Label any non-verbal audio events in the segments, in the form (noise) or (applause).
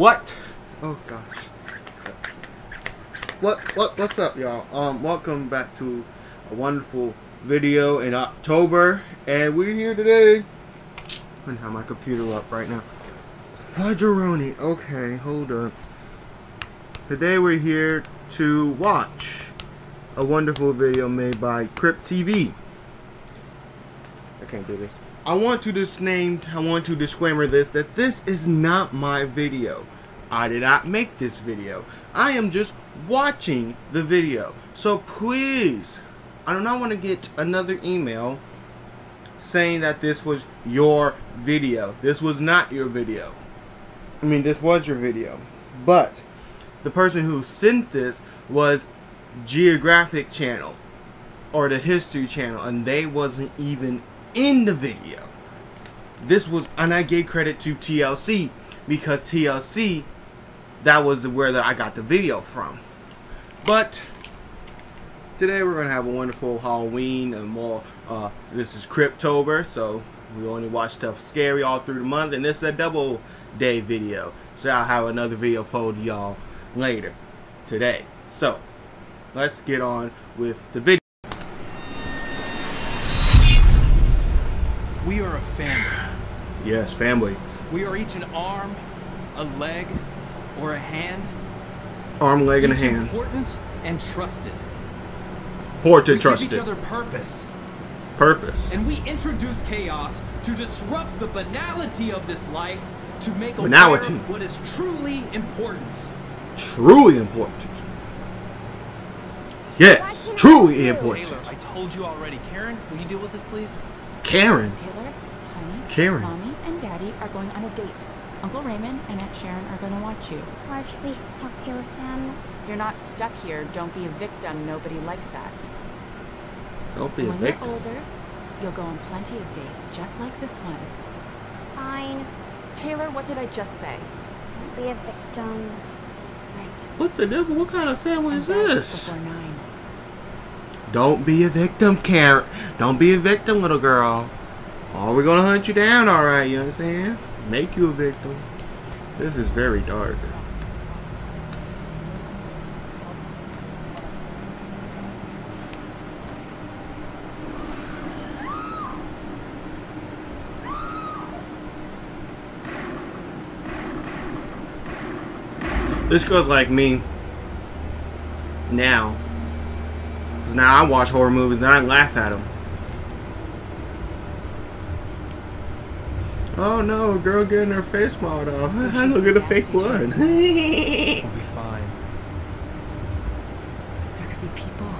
What? Oh gosh. What what what's up y'all? Um welcome back to a wonderful video in October and we're here today. I'm have my computer up right now. Fudgeroni. Okay, hold up. Today we're here to watch a wonderful video made by Crypt TV. I can't do this. I want to name, I want to disclaimer this, that this is not my video. I did not make this video. I am just watching the video. So please, I do not want to get another email saying that this was your video. This was not your video. I mean, this was your video. But, the person who sent this was Geographic Channel or the History Channel and they wasn't even in the video. This was, and I gave credit to TLC because TLC, that was where the, I got the video from. But today we're gonna have a wonderful Halloween and more. Uh, this is Cryptober, so we only watch stuff scary all through the month, and this is a double day video. So I'll have another video for y'all later today. So let's get on with the video. We are a family. Yes, family. We are each an arm, a leg, or a hand. Arm, leg, and a hand. important and trusted. Portrait we trusted. give each other purpose. Purpose. And we introduce chaos to disrupt the banality of this life to make Banality. aware what is truly important. Truly important. Yes, truly important. Taylor, I told you already. Karen, will you deal with this, please? Karen. Taylor, honey, Karen. mommy, and daddy are going on a date. Uncle Raymond and Aunt Sharon are going to watch you. So I should be stuck here with them. You're not stuck here. Don't be a victim. Nobody likes that. Don't be And a when you're older, you'll go on plenty of dates, just like this one. Fine. Taylor, what did I just say? Don't be a victim. Right. What the devil? What kind of family I'm is back this? Before nine. Don't be a victim, Karen. Don't be a victim, little girl. Or we're gonna hunt you down, alright, you understand? Make you a victim. This is very dark. This girl's like me now. Cause now I watch horror movies and I laugh at them. Oh no, a girl getting her face mauled off. Look at the fake blood. (laughs) We'll be fine. There could be people.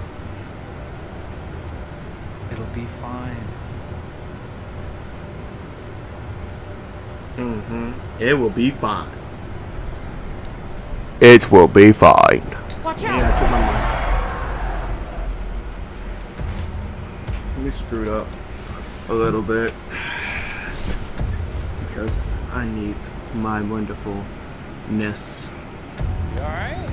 It'll be fine. Mm-hmm. It will be fine. It will be fine. Watch Yeah, out! I took my mic. Let me screw it up a little bit because I need my wonderfulness. You alright?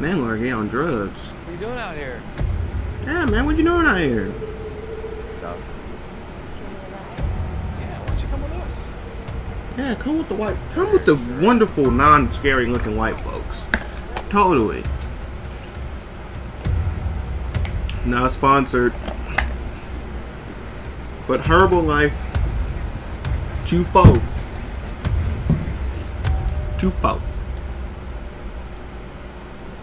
Man, Laura, get on drugs. What are you doing out here? Yeah, man, what you doing out here? Stuff. Yeah, why don't you come with us? Yeah, come with the white, come with the wonderful, non-scary looking white folks. Totally. Not sponsored. But Herbalife, two four. Two four.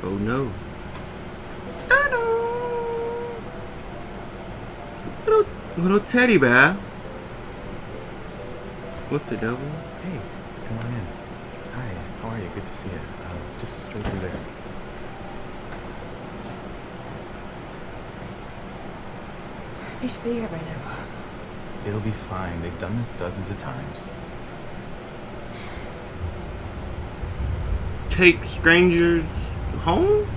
Oh no. Ta-da. Little, little teddy bear. What the devil? Hey, come on in. Hi, how are you? Good to see you. Uh, just straight through there. They should be here by now. It'll be fine. They've done this dozens of times. take strangers home?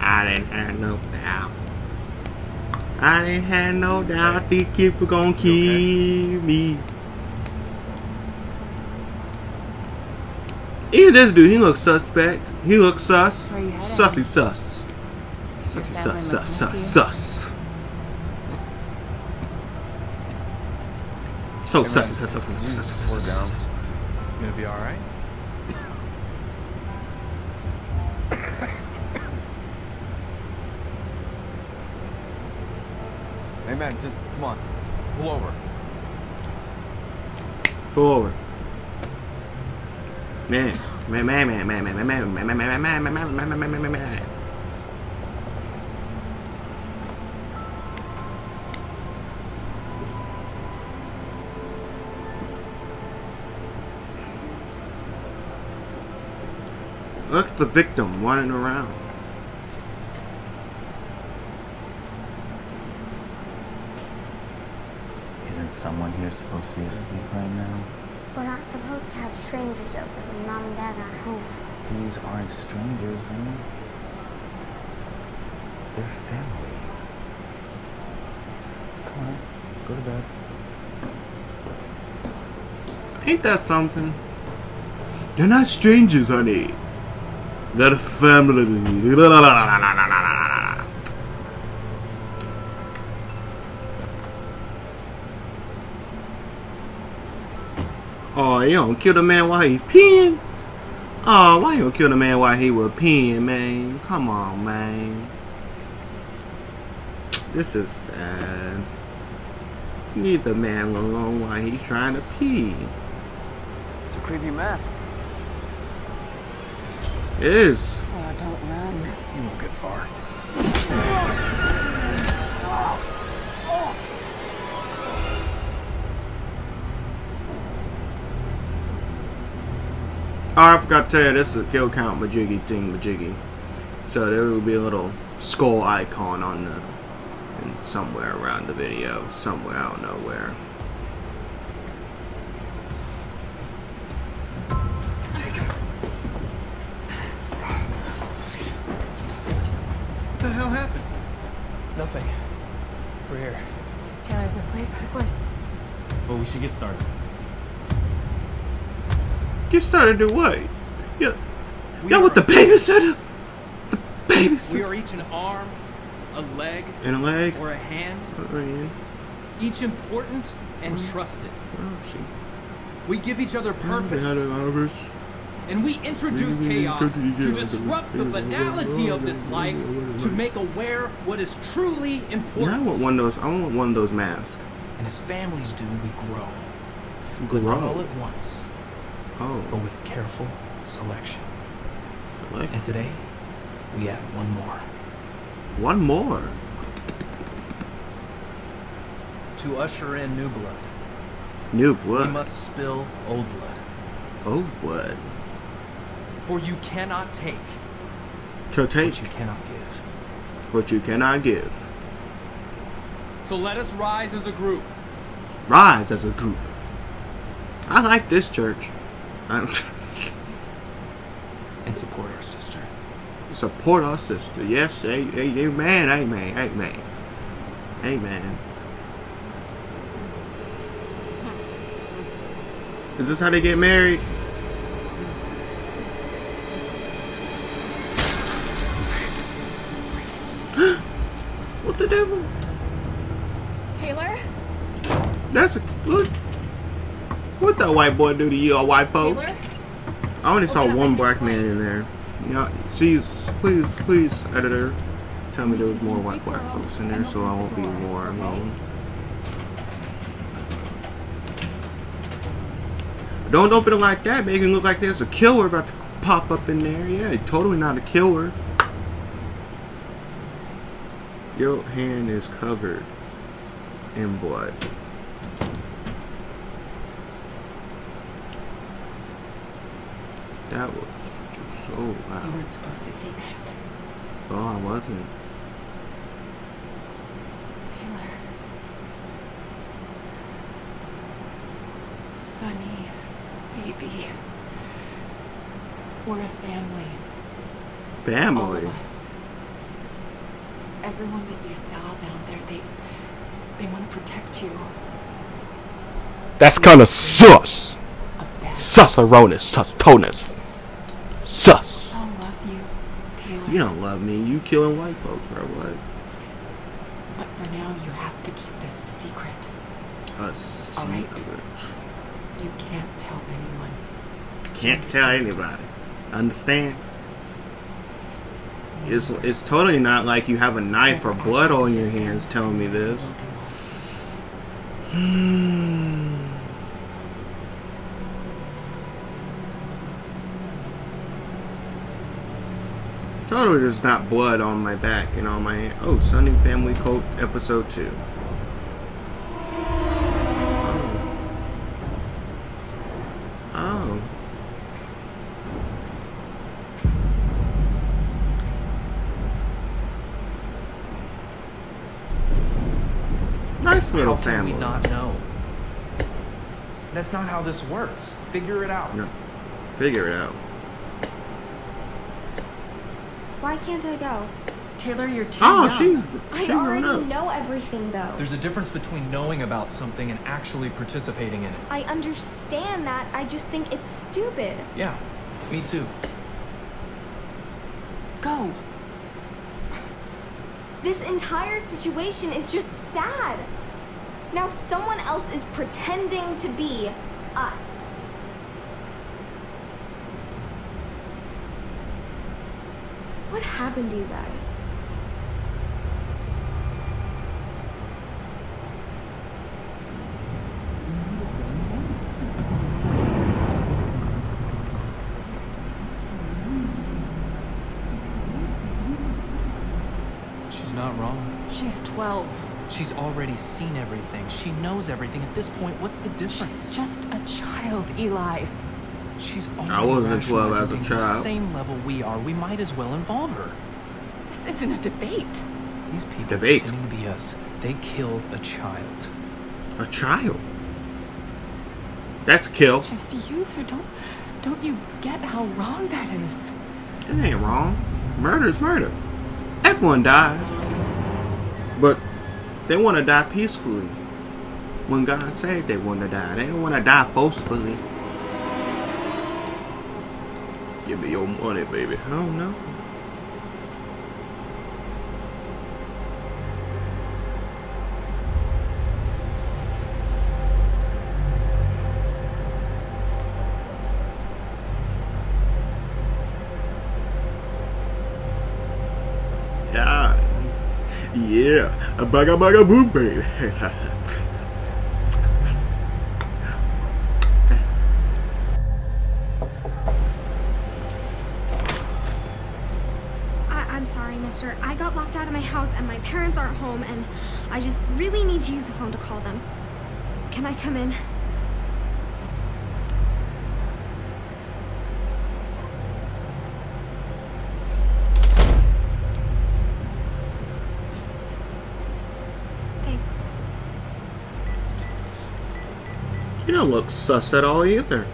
I didn't have no doubt. I didn't have no doubt these kids were gonna kill me. Even this dude, he looks suspect. He looks sus. Where? Sussy sus. Your Sussy sus sus sus sus. So sus, sus, sus, sus, sus, sus, slow sus, sus. You gonna be all right? hey man, just come on, pull over. Pull over. Man, man, man, man, man, man, man, man, man, man, man, man, man, man, man, man, man, man, man. Look at the victim running around. Isn't someone here supposed to be asleep right now? We're not supposed to have strangers over when mom and dad aren't home. These aren't strangers, honey. They're family. Come on, go to bed. Ain't that something? They're not strangers, honey. They're family. Oh, you don't kill the man while he's peeing? Oh, why you don't kill the man while he was peeing, man? Come on, man. This is sad. Leave the man alone while he's trying to pee. It's a creepy mask. It is. Oh, don't run. You won't get far. Oh, I forgot to tell you, this is a kill count majiggy thing majiggy. So there will be a little skull icon on the somewhere around the video. Somewhere, I don't know where. Get started to what? Yeah. We Yeah, with the babysitter? The baby We are each an arm, a leg, And a leg? or a hand, Oh, each important and trusted. Oh. We give each other purpose, Had an iris. and we introduce chaos to disrupt the banality of this oh, life, to make aware what is truly Yeah, I important. want one of those. I want one of those masks. And as families do, we grow. But all at once, Oh. but Oh, with careful selection. like And today, we add one more. one more. To usher in new blood, New blood? we must spill old blood. Old blood. For you cannot take To take what you cannot give. what you cannot give. So let us rise as a group. Rise as a group. I like this church. I And support our sister. support our sister. Yes, a- a- amen, amen, amen, amen. Is this how they get married? (gasps) what the devil? Taylor? That's a look. What that white boy do to you, all white folks? I only saw one black man in there. Yeah, see, please, please, editor, tell me there was more white black folks in there, so I won't be more alone. Don't open it like that, make it look like there's a killer about to pop up in there. Yeah, totally not a killer. Your hand is covered in blood. That was just so You loud. weren't supposed to see that. Oh, I wasn't. Taylor. Sonny. Baby. We're a family. Family? All of us. Everyone that you saw down there, they they want to protect you That's kind of sus. of that. Susaronis, sus Sus. I love you, Taylor. You don't love me. You killing white folks, bro. What? But for now, you have to keep this a secret. All right. You can't tell anyone. Can't tell anybody. Understand? It's it's totally not like you have a knife or blood on your hands telling me this. Hmm. Totally there's not blood on my back and on my. Oh, Sunny Family Cult episode 2. Oh. Oh. Nice little How can family. we not know? That's not how this works. Figure it out. Yeah. Figure it out. Why can't I go? Taylor, you're too Oh, young. she. I already up. know everything though. There's a difference between knowing about something and actually participating in it. I understand that. I just think it's stupid. Yeah, me too. Go. This entire situation is just sad. Now someone else is pretending to be us. What happened to you guys? She's not wrong. She's 12. She's already seen everything. She knows everything. At this point, what's the difference? She's just a child, Eli. She's already I wasn't 12 as a rationalizing child. the same level we are. We might as well involve her. This isn't a debate. These people Debate. pretending to be us. They killed a child. A child. That's a kill. Just to use her. Don't, don't you get how wrong that is? It ain't wrong. Murder is murder. Everyone dies. But they want to die peacefully. When God said they want to die, they don't want to die forcefully. Give me your money, baby. Oh no. Yeah. Yeah. A bugga bugga boo baby. (laughs) I- I'm I got locked out of my house and my parents aren't home and I just really need to use a phone to call them. Can I come in? Thanks. You don't look sus at all either.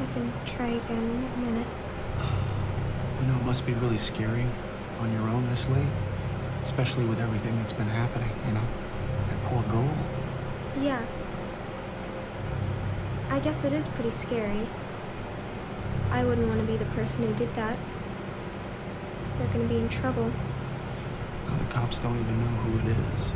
I can try again in a minute. You know, it must be really scary on your own this late, especially with everything that's been happening, you know? That poor girl. Yeah. I guess it is pretty scary. I wouldn't want to be the person who did that. They're gonna be in trouble. Now the cops don't even know who it is.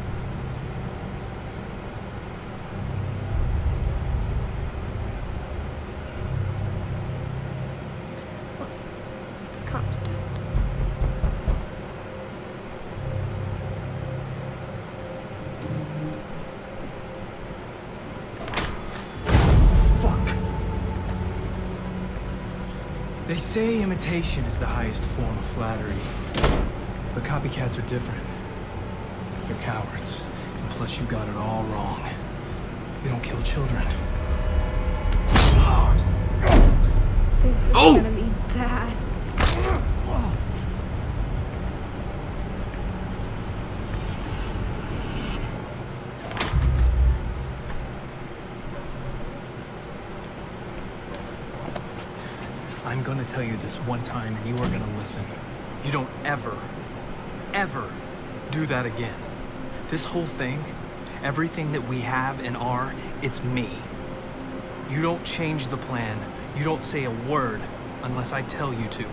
Say imitation is the highest form of flattery. But copycats are different. They're cowards. And plus, you got it all wrong. You don't kill children. This is Oh! gonna be bad. I'm gonna tell you this one time, and you are gonna listen. You don't ever, ever do that again. This whole thing, everything that we have and are, it's me. You don't change the plan. You don't say a word. unless I tell you to.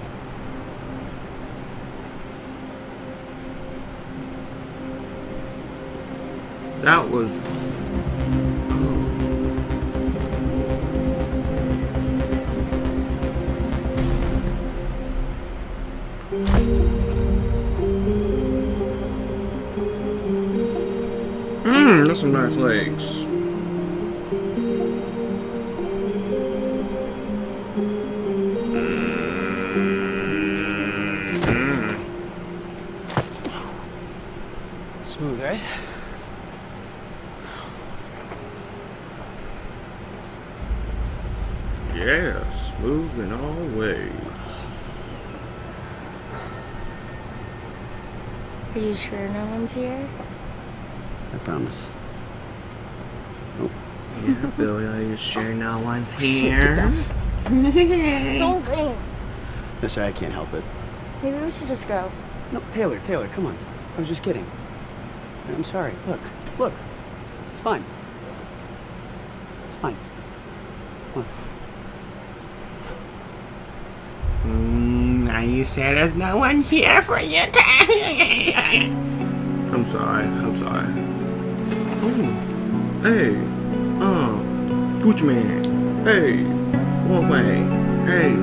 That was. Some nice legs. Smooth, right? Yeah, smooth in all ways. Are you sure no one's here? I promise. Yeah, Billy, are you sure no one's here? down. (laughs) so lame. No, sorry, I can't help it. Maybe we should just go. No, Taylor, Taylor, come on. I was just kidding. I'm sorry. Look, look. It's fine. It's fine. Come on. Mm, are you sure there's no one here for you? To (laughs) I'm sorry. I'm sorry. Oh, hey, Gucci Man. Hey, one way. Hey,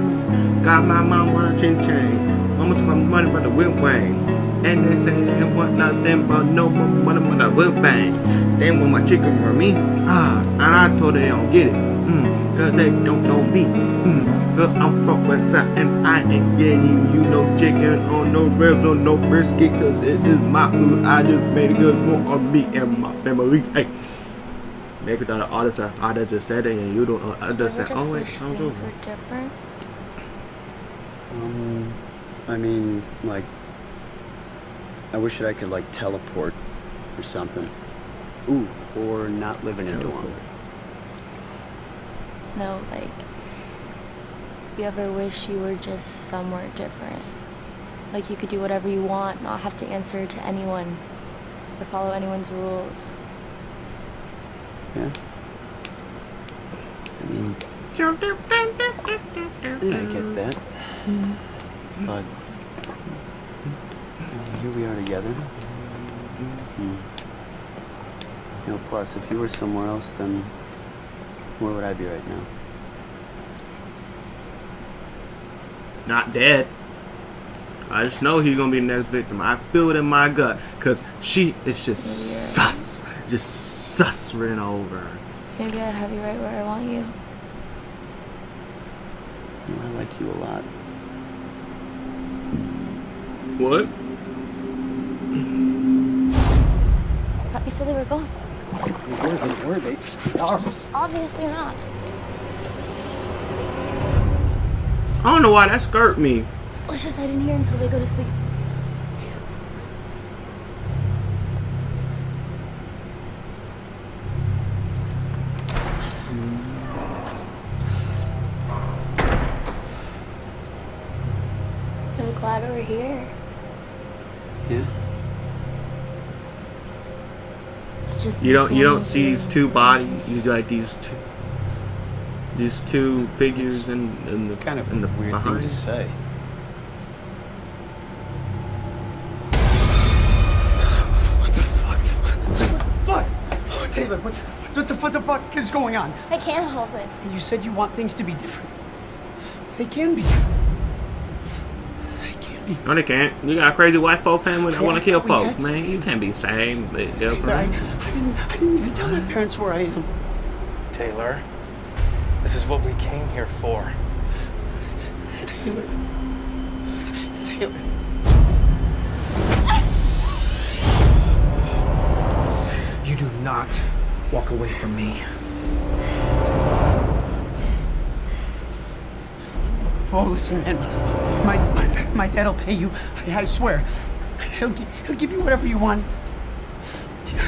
got my mom on a chin chain. Mama took my money by the whip wang. And they say they want nothing but no more money but the whip bang. They want my chicken for me. Ah, and I told them they don't get it. Mm, cause they don't know me. Mm, cause I'm from West Side and I ain't getting you no chicken or no ribs or no brisket. Cause this is my food. I just made it good for me and my family. Hey. Maybe the artist I just said it and you don't understand. Just oh wait, wish sounds things over. were different. Um, I mean, like, I wish that I could, like, teleport or something. Ooh, or not live in a dorm. No, like, you ever wish you were just somewhere different? Like you could do whatever you want, not have to answer to anyone or follow anyone's rules. Yeah. I mean, yeah, I get that. But you know, here we are together. Hmm. You know, plus, if you were somewhere else, then where would I be right now? Not dead. I just know he's gonna be the next victim. I feel it in my gut. Cause she is just sus. Just sus ran over. Maybe I have you right where I want you. You I like you a lot. What? I thought you said they were gone. They Were they? Were they? They are. Obviously not. I don't know why that skirt me. Let's just hide in here until they go to sleep. Here. Yeah. It's just You don't you don't see making these two bodies. You like these two these two figures in in the Kind of in the weird behind. thing to say. What the fuck? Fuck! Oh, Taylor, what, what, the, what the fuck is going on? I can't help it. You said you want things to be different. They can be. They can be. No, they can't. You got a crazy white folk family that I- want to kill oh, thought we folks, had man. You can't be same but Taylor, I. I didn't. I didn't even tell my parents where I am. Taylor, this is what we came here for. Taylor. Taylor. You do not walk away from me. Oh, listen, man. My my my dad'll pay you. I, I swear. He'll he'll give you whatever you want.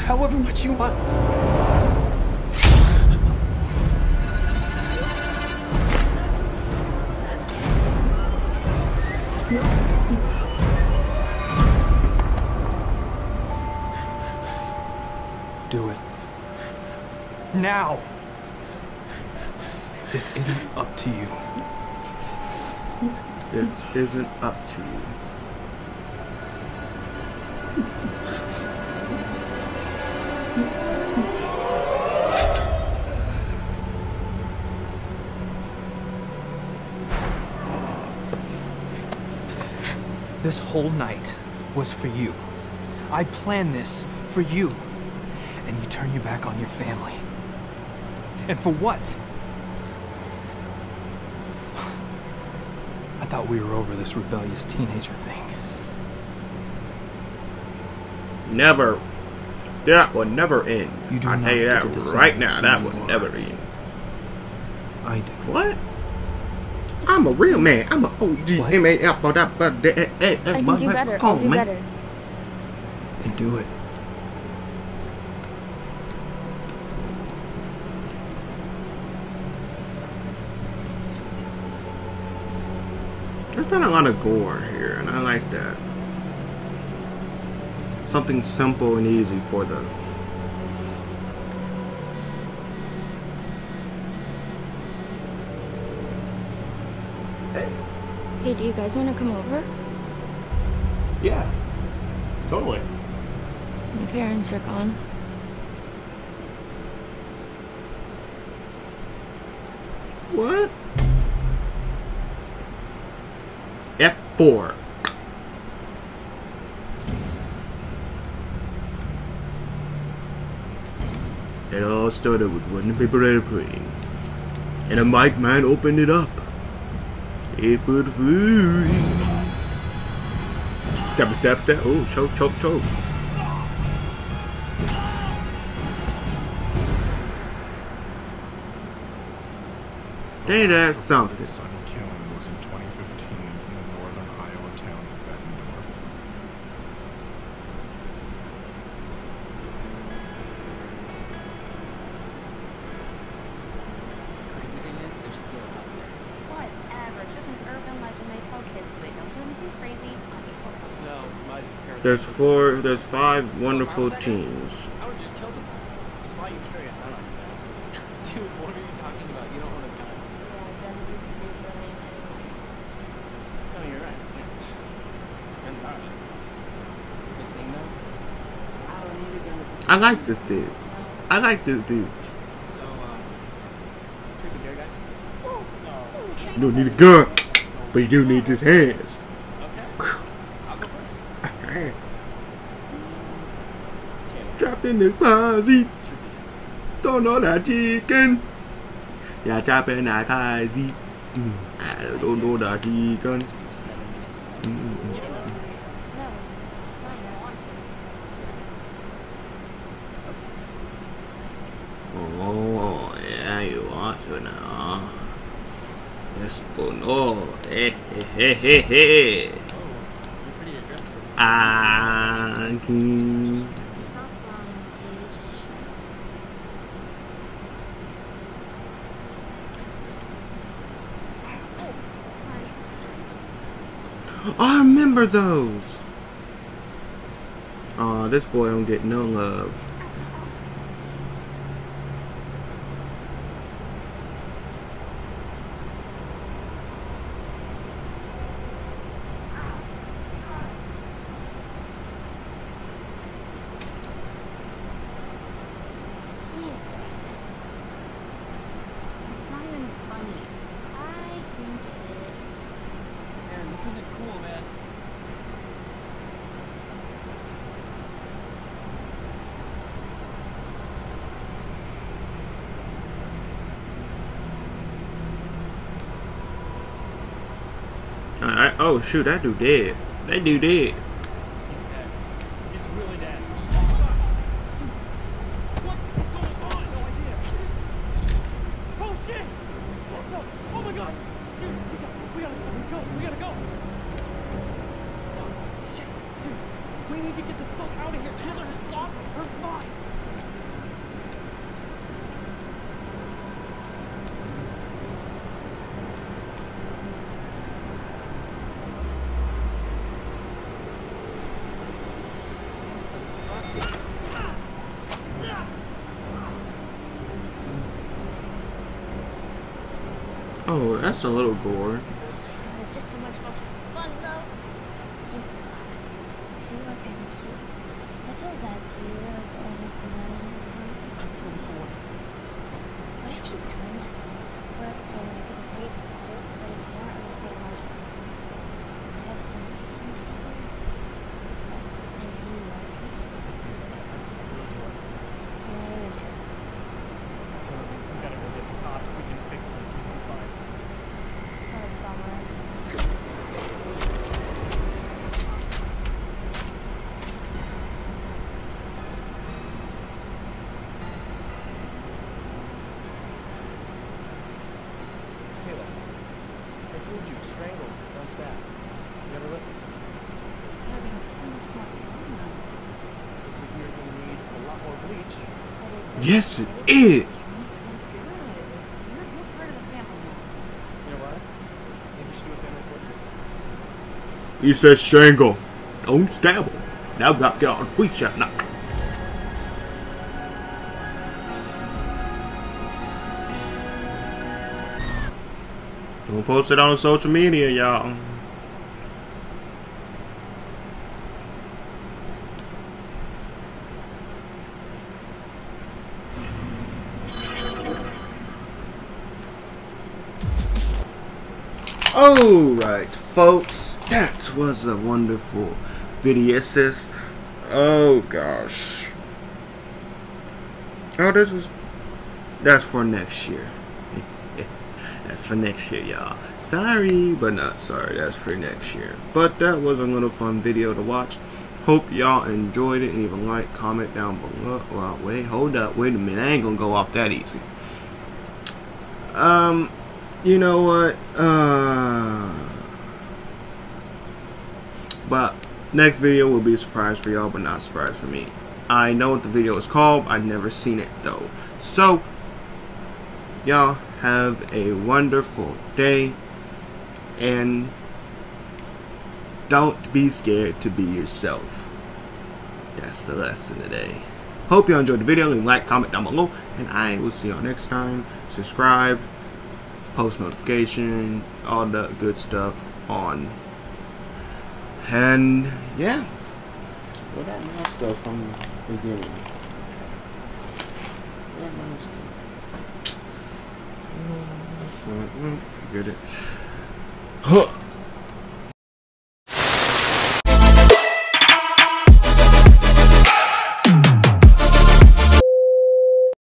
However much you want. Do it. Now. This isn't up to you. This isn't up to you. This whole night was for you. I planned this for you. And you turn your back on your family. And for what? Thought we were over this rebellious teenager thing. Never. That will never end. You do I not tell you get that to decide right now. That who will never end. I do. What? I'm a real man. I'm a OG. M A F O W I can do better. I'll do better. Then do it. There's not a lot of gore here, and I like that. Something simple and easy for the Hey, do you guys want to come over? Yeah. Totally. My parents are gone. What? F4. It all started with one paper airplane. And a mic man opened it up. April Fools. Step, step, step. Oh, choke, choke, choke. Ain't that something? Sudden killing was in 2015 in the northern Iowa town of Bettendorf. Crazy thing is, they're still out there. Whatever. It's just an urban legend they tell kids so they don't do anything crazy. I mean, hopefully. No, my parents. There's four, there's five wonderful teams. I would just kill them. That's why you carry a gun on your back. Dude, what are you talking about? You don't own a gun. Yeah, guns are super lame anyway. No, you're right. Yeah. Guns are. Good thing though. I would just kill them. That's why you carry it. I don't know. Dude, what are you talking about? You don't want to come. Yeah, guns are super lame anyway. No, you're right. I'm sorry. Think of them. I don't need a gun. I like this dude. I like this dude. So, um, truth or dare, guys? You don't need a gun, but you do need his hands. Okay. I'll go first. Trapped in the closet. Don't know that chicken. Yeah, trapped in that closet. Mm, I don't know that chicken. Mm. No, it's fine. I want to. I swear. Oh, yeah, you want to now. Yes, but no. Eh, eh, eh, eh, eh. I can... Stop lying, Paige. Oh, sorry. I remember those. Aw, this boy don't get no love. Please, Dad. It's not even funny. I think it is. Man, this isn't cool, man. I, oh shoot, that dude dead. That dude dead. He's dead. He's really dead. What is going on? No idea. Oh shit! Jessa! Oh my god! Dude, we got, we gotta fucking go. We gotta go. Fuck. Shit. Dude, we need to get the fuck out of here. Taylor has lost her mind. Oh, that's a little gore. It was just so much much fun though. just sucks. So you are kind of cute. I feel bad too. You're like the only girl or something. So cool. What if you join us? We're like family. People say it's a cult, but it's more of a family. We could have so much fun together. Yes, and you like me. Dude, I, I really do like you. I know you do. Totally. We gotta go get the cops. We can fix this. This will be fine. What a bummer. Kayla, I told you, strangle, don't stab. You never listen. Stabbing's so much more fun though. Looks like you're gonna need a lot more bleach. Yes, it is. You're, you're part of the family now. You know what? Maybe we should do a family portrait. He says strangle. Don't stab him. Now got on we shall not. Don't post it on social media, y'all. Alright, folks, that was a wonderful video. Sis. Oh gosh. Oh, this is. That's for next year. (laughs) that's for next year, y'all. Sorry, but not sorry. That's for next year. But that was a little fun video to watch. Hope y'all enjoyed it. Leave a like, comment down below. Well, wait, hold up. Wait a minute. I ain't gonna go off that easy. Um, you know what? Uh, but next video will be a surprise for y'all, but not a surprise for me. I know what the video is called. I've never seen it though. So, y'all have a wonderful day, and don't be scared to be yourself. That's the lesson today. Hope y'all enjoyed the video. Leave a like, comment down below, and I will see y'all next time. Subscribe post notification, all the good stuff on. And yeah, what that my stuff from the beginning. What my stuff? Mm, Forget it. Huh.